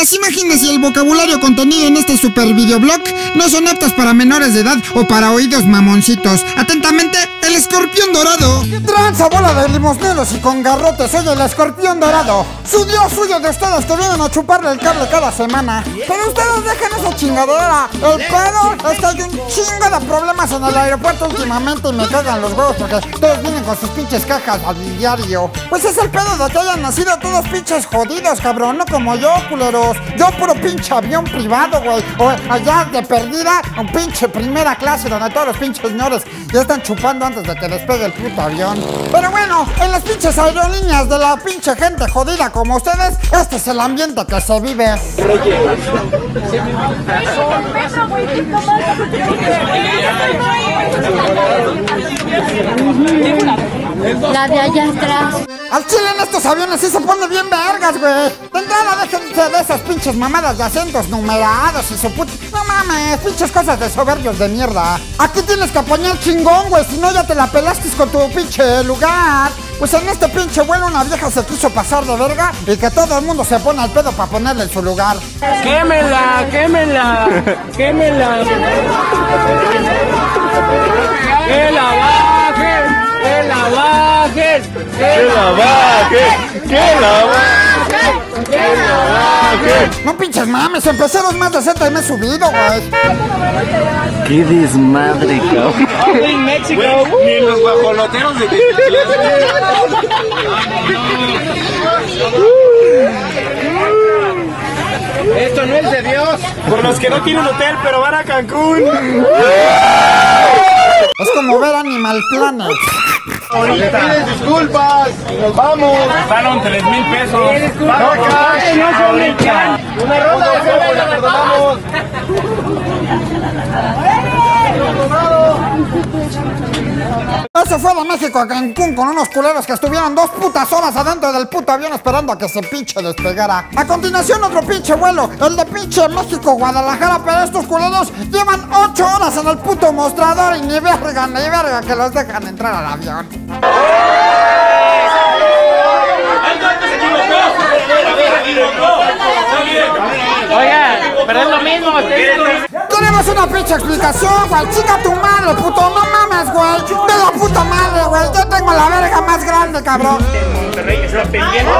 Las imágenes y el vocabulario contenido en este super videoblog no son aptas para menores de edad o para oídos mamoncitos. Atentamente, el escorpión dorado. Tranza bola de limosneros y con garrotes, soy el escorpión dorado. Su dios suyo de ustedes que vienen a chuparle el cable cada semana. Pero ustedes dejen esa chingadera. El pedo es que hay un chingo de problemas en el aeropuerto últimamente y me cagan los huevos porque todos vienen con sus pinches cajas a diario. Pues es el pedo de que hayan nacido todos pinches jodidos, cabrón. No como yo, Yo puro pinche avión privado, güey. O allá de perdida, un pinche primera clase donde todos los pinches señores ya están chupando antes de que despegue el puto avión. Pero bueno, en las pinches aerolíneas de la pinche gente jodida como ustedes, este es el ambiente que se vive. La de allá atrás. Al chile en estos aviones sí se pone bien vergas, güey. De entrada déjense de esas pinches mamadas de acentos numerados y su puta... No mames, pinches cosas de soberbios de mierda. Aquí tienes que apañar chingón, güey, si no ya te la pelaste con tu pinche lugar. Pues en este pinche vuelo una vieja se quiso pasar de verga y que todo el mundo se pone al pedo para ponerle en su lugar. ¡Quémela! ¡Quémela! ¡Quémela! ¡Que bajen! ¡Que la bajen! ¡Que la bajen! ¡Que la bajen! No pinches mames, empecé los más decentes me he subido, güey. Qué desmadre, cabrón. ¡En México! Ni los guajoloteros de Esto no es de Dios. Por los que no tienen hotel, pero van a Cancún. Es como ver Animal Planet. Pides disculpas. Nos vamos. Gastaron 3 mil pesos. No, cash. No. Una ronda de cero, la perdonamos. Eso fue de México a Cancún con unos culeros que estuvieron dos putas horas adentro del puto avión esperando a que se pinche despegara. A continuación otro pinche vuelo, el de pinche México-Guadalajara, pero estos culeros llevan ocho horas en el puto mostrador y ni verga, ni verga que los dejan entrar al avión. Oiga, pero es lo mismo. Tenemos una pinche explicación, güey. Chica tu madre, puto. No mames, güey. De la puta madre, güey. Yo tengo la verga más grande, cabrón. Monterrey está pendiente.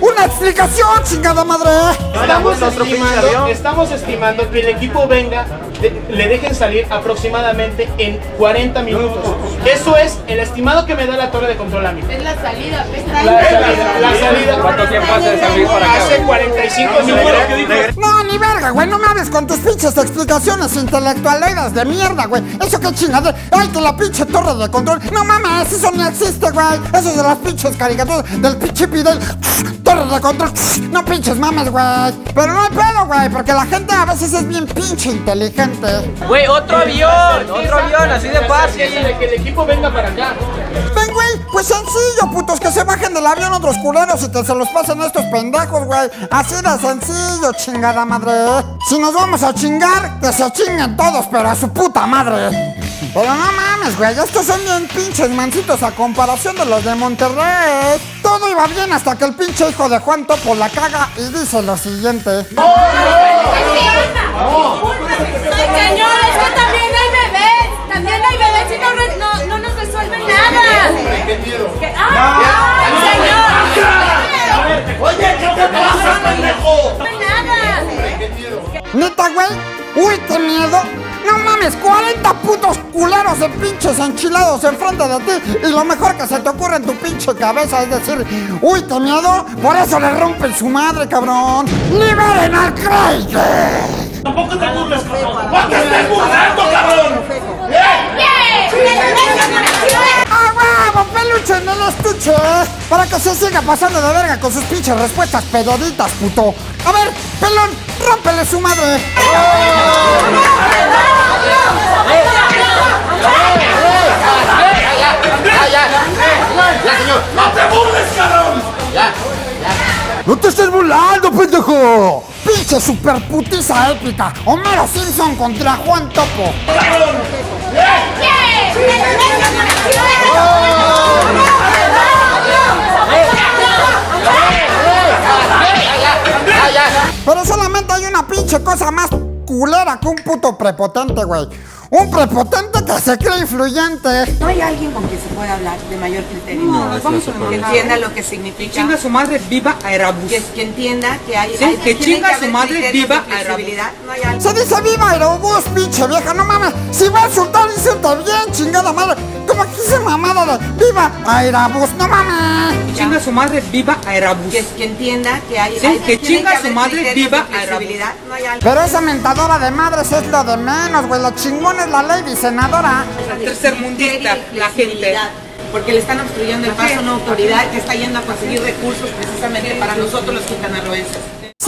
Una explicación, chingada madre. Estamos estimando, estamos estimando que el equipo venga, de- le dejen salir aproximadamente en 40 minutos. Eso es el estimado que me da la torre de control a mí. Es la salida, La salida, la salida ¿Cuánto tiempo hace de salir para acá? hace 45 minutos. No, ni verga, güey. No me hables con tus pinches explicaciones intelectualoides de mierda, güey. Eso qué chingada. Ay, que la pinche torre de control. No mames, eso ni existe, güey. Eso es de las pinches caricaturas del pinche Pidel. Torre de control. No pinches mames, güey. Pero no hay pedo, güey, porque la gente a veces es bien pinche inteligente. Güey, otro avión, otro avión, así de fácil. De que el equipo venga para acá. Pues sencillo, putos, que se bajen del avión otros culeros y que se los pasen estos pendejos, güey. Así de sencillo, chingada madre. Si nos vamos a chingar, que se chinguen todos, pero a su puta madre. Pero no mames, güey, estos son bien pinches mancitos a comparación de los de Monterrey. Todo iba bien hasta que el pinche hijo de Juan Topo la caga y dice lo siguiente. Señor, es que también ¿Qué? ¡Ah! ¡Señor! Oye, ¿qué te pasa, pendejo? No hay nada. ¿Neta, güey? ¡Uy, qué miedo! No mames, 40 putos culeros de pinches enchilados enfrente de ti y lo mejor que se te ocurre en tu pinche cabeza es decir, ¡Uy, qué miedo! Por eso le rompen su madre, cabrón. ¡Liberen al Craig! Tampoco te burles, cabrón. ¡No te estés burlando, cabrón! Peluche en el estuche! Para que se siga pasando de verga con sus pinches respuestas pedoditas, puto. A ver, pelón, rómpele su madre. ¡No te burles, cabrón! ¡No te estés burlando, pendejo! ¡Pinche superputiza épica! Homero Simpson contra Juan Topo. ¡Cabrón! Pero solamente hay una pinche cosa más culera que un puto prepotente, güey. Un prepotente que se cree influyente. No hay alguien con quien se pueda hablar de mayor criterio. No, no vamos a Que entienda lo que significa. Que chinga su madre viva Aerabus. Que, que entienda que hay. Sí, que chinga su madre viva Aerabus. No. Se dice viva Aerabus, pinche vieja, no mames. Si va a insultar, insulta bien, chingada madre. Viva Aerobús, no mames. Chinga su madre, viva Aerobús. Que, que entienda que hay. Sí, hay- que chinga su madre, viva flexibilidad. No hay. Pero esa mentadora de madres es lo de menos, güey. Lo chingón es la ley senadora. Tercermundista, la gente. Porque le están obstruyendo el paso a una autoridad que está yendo a conseguir recursos precisamente para nosotros los quintanarroenses.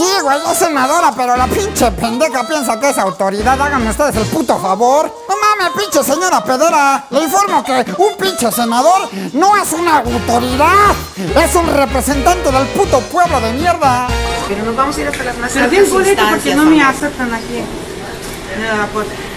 Sí, güey, es senadora, pero la pinche pendeja piensa que es autoridad. Háganme ustedes el puto favor. No mames, pinche señora pedera. Le informo que un pinche senador no es una autoridad. Es un representante del puto pueblo de mierda. Pero nos vamos a ir hasta las más Pero bien porque no me aceptan aquí. Que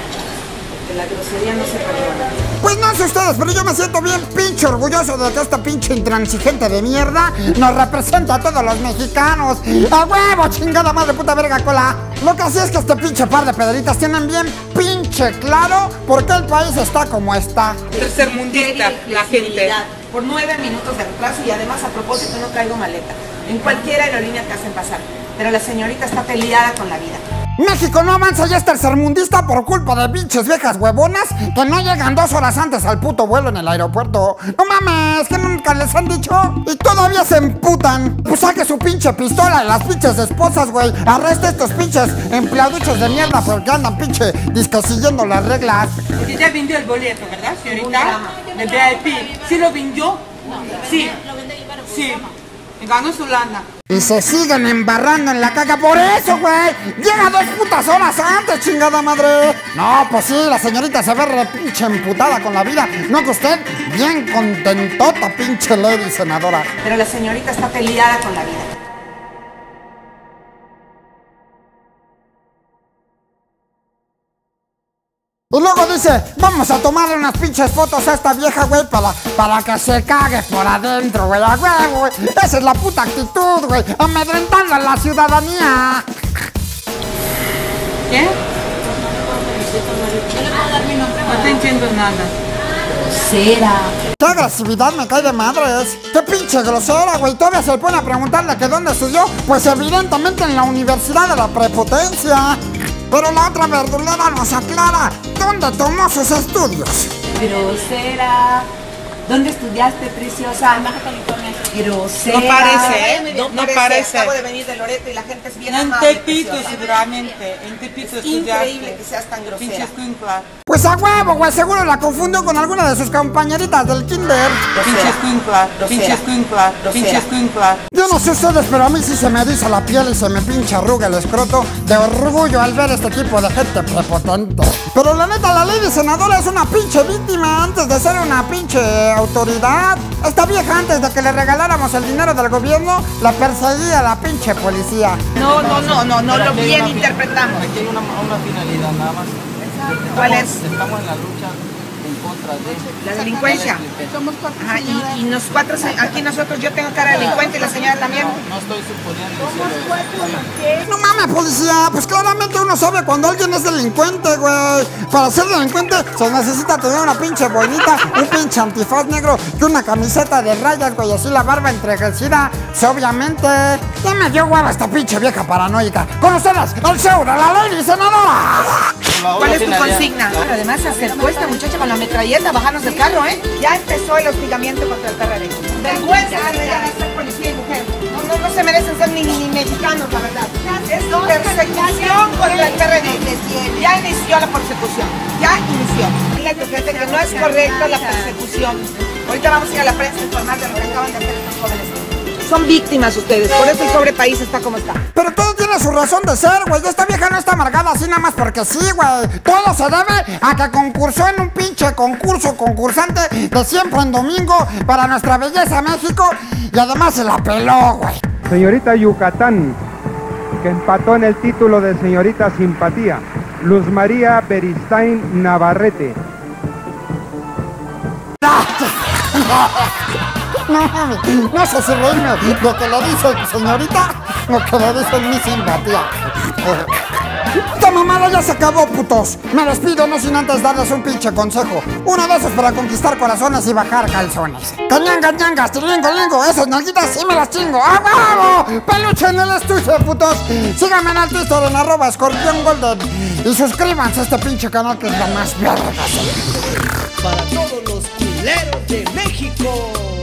la grosería no se perdona. Pues no sé ustedes, pero yo me siento bien pinche orgulloso de que esta pinche intransigente de mierda nos representa a todos los mexicanos. ¡A huevo, chingada madre puta verga cola! Lo que sí es que este pinche par de pederitas tienen bien pinche claro por qué el país está como está. Tercermundista, la gente. Por nueve minutos de retraso y además a propósito no traigo maleta. En cualquier aerolínea te hacen pasar. Pero la señorita está peleada con la vida. México no avanza y es tercermundista por culpa de pinches viejas huevonas que no llegan dos horas antes al puto vuelo en el aeropuerto. No mames, que nunca les han dicho. Y todavía se emputan. Pues saque su pinche pistola y las pinches esposas, güey. Arresta a estos pinches empleaduchos de mierda porque andan pinche disque siguiendo las reglas. Oye, ya vendió el boleto, ¿verdad, señorita? El VIP. ¿Sí lo vendió? Sí. Sí. Y ganó su lana. Y se siguen embarrando en la caca por eso, güey. Llega dos putas horas antes, chingada madre. No, pues sí, la señorita se ve re pinche emputada con la vida. No que usted, bien contentota, pinche lady senadora. Pero la señorita está peleada con la vida. Dice, vamos a tomarle unas pinches fotos a esta vieja, güey, para, para que se cague por adentro, güey, a huevo, güey. Esa es la puta actitud, güey, amedrentando a la ciudadanía. ¿Qué? No te entiendo nada. Cera. ¡Qué agresividad me cae de madres! ¡Qué pinche grosera, güey! Todavía se pone a preguntarle que dónde estudió. Pues evidentemente en la Universidad de la Prepotencia. Pero la otra verdulera nos aclara dónde tomó sus estudios. Grosera. ¿Dónde estudiaste, preciosa? En Baja. Grosera. No parece, ¿eh? No parece. Acabo de venir de Loreto y la gente es bien En amable, Tepito, seguramente. En Tepito Es increíble que seas tan grosera. Pinche escuincla. Pues a huevo, güey, seguro la confundió con alguna de sus compañeritas del kinder. Pinche escuincla. Pinche escuincla. Pinche escuincla. Yo no sé ustedes, pero a mí sí se me eriza la piel y se me pincha arruga el escroto de orgullo al ver este tipo de gente prepotente. Pero la neta, la lady senadora es una pinche víctima antes de ser una pinche autoridad. Esta vieja antes de que le regaláramos el dinero del gobierno, la perseguía la pinche policía. No, no, no, no, no lo bien interpretamos. Aquí hay una, una finalidad nada más. ¿Cuál es? Estamos en la lucha contra de La delincuencia. Ajá, y, y nos cuatro, aquí nosotros, yo tengo cara de delincuente y la señora también. No estoy suponiendo cielo. No mames, policía, pues claramente uno sabe cuando alguien es delincuente, güey. Para ser delincuente se necesita tener una pinche boinita, un pinche antifaz negro y una camiseta de rayas, güey, así la barba entregecida. Pues, obviamente, ya me dio hueva esta pinche vieja paranoica. Con ustedes, el show de la lady senadora. ¿Cuál es tu consigna? Además se acercó esta muchacha con la metralleta a bajarnos del carro, ¿eh? Ya empezó el hostigamiento contra el terrorismo. Vergüenza de ser policía y mujer. No, no, no se merecen ser ni, ni mexicanos, la verdad. Es persecución contra el PRD. Ya inició la persecución. Ya inició. Dile a tu gente que no es correcto la persecución. Ahorita vamos a ir a la prensa a informar de lo que acaban de hacer estos jóvenes. Son víctimas ustedes, por eso el pobre país está como está. Pero todo tiene su razón de ser, güey. Esta vieja no está amargada así nada más porque sí, güey. Todo se debe a que concursó en un pinche concurso concursante de siempre en domingo para nuestra belleza México y además se la peló, güey. Señorita Yucatán, que empató en el título de señorita Simpatía, Luz María Beristain Navarrete. No, mames, no sé si reírme de que le dice señorita o que le dice mi simpatía. Esta mamada ya se acabó, putos. Me despido, no sin antes darles un pinche consejo. Uno de esos para conquistar corazones y bajar calzones. Cañanga, ñangas, tilingo, lingo, esas nalguitas sí me las chingo. ¡A huevo! ¡Peluche en el estuche, putos! Síganme en el Twitter en arroba escorpión golden. Y suscríbanse a este pinche canal que es la más verga. Para todos los culeros de México.